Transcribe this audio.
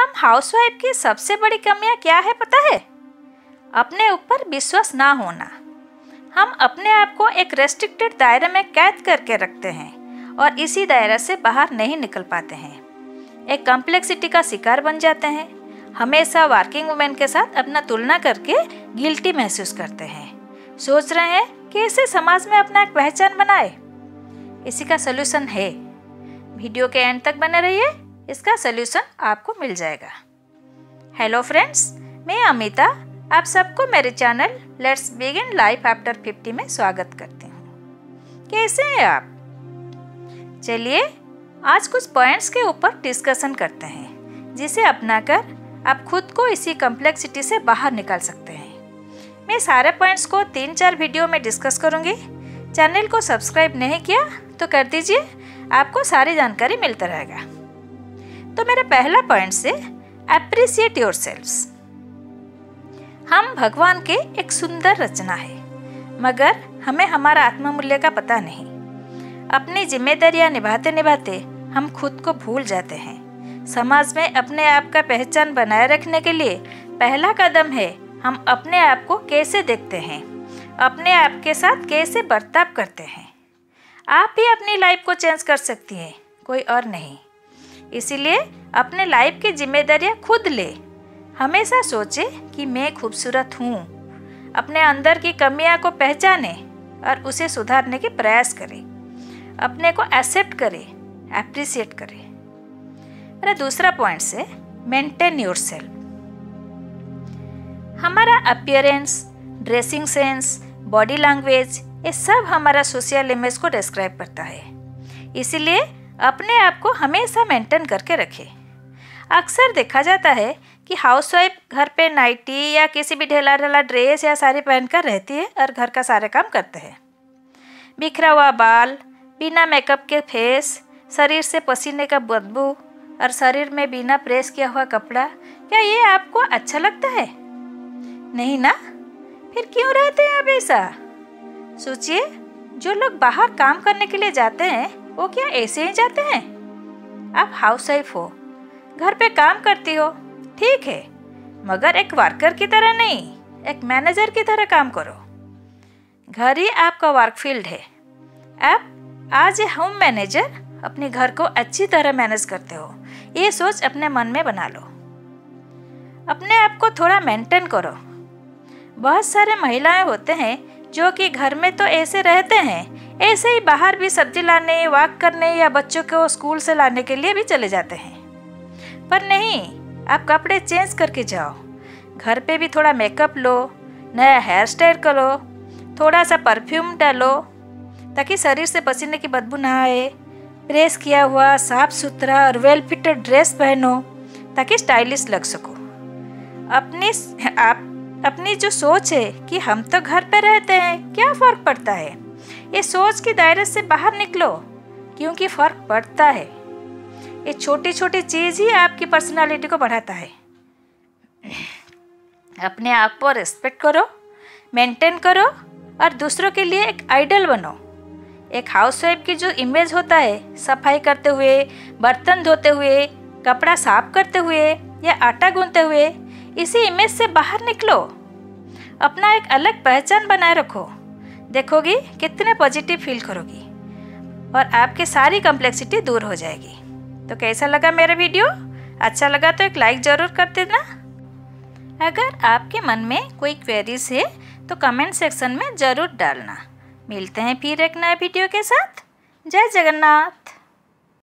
हम हाउसवाइफ की सबसे बड़ी कमियाँ क्या है पता है? अपने ऊपर विश्वास ना होना। हम अपने आप को एक रेस्ट्रिक्टेड दायरे में कैद करके रखते हैं और इसी दायरे से बाहर नहीं निकल पाते हैं। एक कॉम्प्लेक्सिटी का शिकार बन जाते हैं। हमेशा वर्किंग वुमेन के साथ अपना तुलना करके गिल्टी महसूस करते हैं। सोच रहे हैं कि इसे समाज में अपना एक पहचान बनाए। इसी का सोल्यूशन है। वीडियो के एंड तक बने रहिए। इसका सोल्यूशन आपको मिल जाएगा। हेलो फ्रेंड्स मैं अमिता, आप सबको मेरे channel Let's Begin Life After 50 में स्वागत करती हूँ। कैसे हैं आप? चलिए, आज कुछ पॉइंट्स के ऊपर डिस्कशन करते हैं, जिसे अपनाकर आप खुद को इसी कम्प्लेक्सिटी से बाहर निकाल सकते हैं। मैं सारे पॉइंट्स को तीन चार वीडियो में डिस्कस करूँगी। चैनल को सब्सक्राइब नहीं किया तो कर दीजिए, आपको सारी जानकारी मिलता रहेगा। तो मेरा पहला पॉइंट से अप्रिसिएट योर हम भगवान के एक सुंदर रचना है, मगर हमें हमारा आत्ममूल्य का पता नहीं। अपनी जिम्मेदारियाँ निभाते निभाते हम खुद को भूल जाते हैं। समाज में अपने आप का पहचान बनाए रखने के लिए पहला कदम है, हम अपने आप को कैसे देखते हैं, अपने आप के साथ कैसे बर्ताव करते हैं। आप भी अपनी लाइफ को चेंज कर सकती हैं, कोई और नहीं। इसीलिए अपने लाइफ की जिम्मेदारियाँ खुद ले। हमेशा सोचे कि मैं खूबसूरत हूँ। अपने अंदर की कमियाँ को पहचाने और उसे सुधारने के प्रयास करें। अपने को एक्सेप्ट करें अप्रिसिएट करें। मेरा दूसरा पॉइंट से मेंटेन योर सेल्फ हमारा appearance dressing sense body language ये सब हमारा सोशल इमेज को डिस्क्राइब करता है। इसीलिए अपने आप को हमेशा मेंटेन करके रखें। अक्सर देखा जाता है कि हाउसवाइफ घर पे नाइटी या किसी भी ढेला ढेला ड्रेस या साड़ी पहनकर रहती है और घर का सारे काम करते हैं। बिखरा हुआ बाल, बिना मेकअप के फेस शरीर से पसीने का बदबू और शरीर में बिना प्रेस किया हुआ कपड़ा, क्या ये आपको अच्छा लगता है? नहीं ना? फिर क्यों रहते हैं आप ऐसा? सोचिए, जो लोग बाहर काम करने के लिए जाते हैं वो क्या ऐसे ही जाते हैं? आप हाउस वाइफ हो, घर पे काम करती हो, ठीक है, मगर एक वर्कर की तरह नहीं, एक मैनेजर की तरह काम करो। घर ही आपका वर्क फ़ील्ड है। आप आज ए होम मैनेजर अपने घर को अच्छी तरह मैनेज करते हो, ये सोच अपने मन में बना लो। अपने आप को थोड़ा मेंटेन करो। बहुत सारे महिलाएँ होते हैं जो कि घर में तो ऐसे रहते हैं ऐसे ही बाहर भी सब्ज़ी लाने, वॉक करने या बच्चों को स्कूल से लाने के लिए भी चले जाते हैं। पर नहीं, आप कपड़े चेंज करके जाओ। घर पे भी थोड़ा मेकअप लो, नया हेयर स्टाइल करो, थोड़ा सा परफ्यूम डालो, ताकि शरीर से पसीने की बदबू ना आए। प्रेस किया हुआ, साफ़ सुथरा और वेल फिटेड ड्रेस पहनो, ताकि स्टाइलिश लग सको। अपनी आप, अपनी जो सोच है कि हम तो घर पे रहते हैं, क्या फ़र्क पड़ता है? ये सोच के दायरे से बाहर निकलो, क्योंकि फ़र्क पड़ता है। ये छोटी छोटी चीज़ ही आपकी पर्सनालिटी को बढ़ाता है। अपने आप को रिस्पेक्ट करो मेंटेन करो, और दूसरों के लिए एक आइडल बनो। एक हाउसवाइफ की जो इमेज होता है, सफ़ाई करते हुए, बर्तन धोते हुए, कपड़ा साफ़ करते हुए, या आटा गूंथते हुए, इसी इमेज से बाहर निकलो। अपना एक अलग पहचान बनाए रखो। देखोगी कितने पॉजिटिव फील करोगी। और आपकी सारी कम्प्लेक्सिटी दूर हो जाएगी। तो कैसा लगा मेरा वीडियो अच्छा लगा तो एक लाइक ज़रूर कर देना। अगर आपके मन में कोई क्वेरीज है तो कमेंट सेक्शन में ज़रूर डालना। मिलते हैं फिर एक नए वीडियो के साथ। जय जगन्नाथ।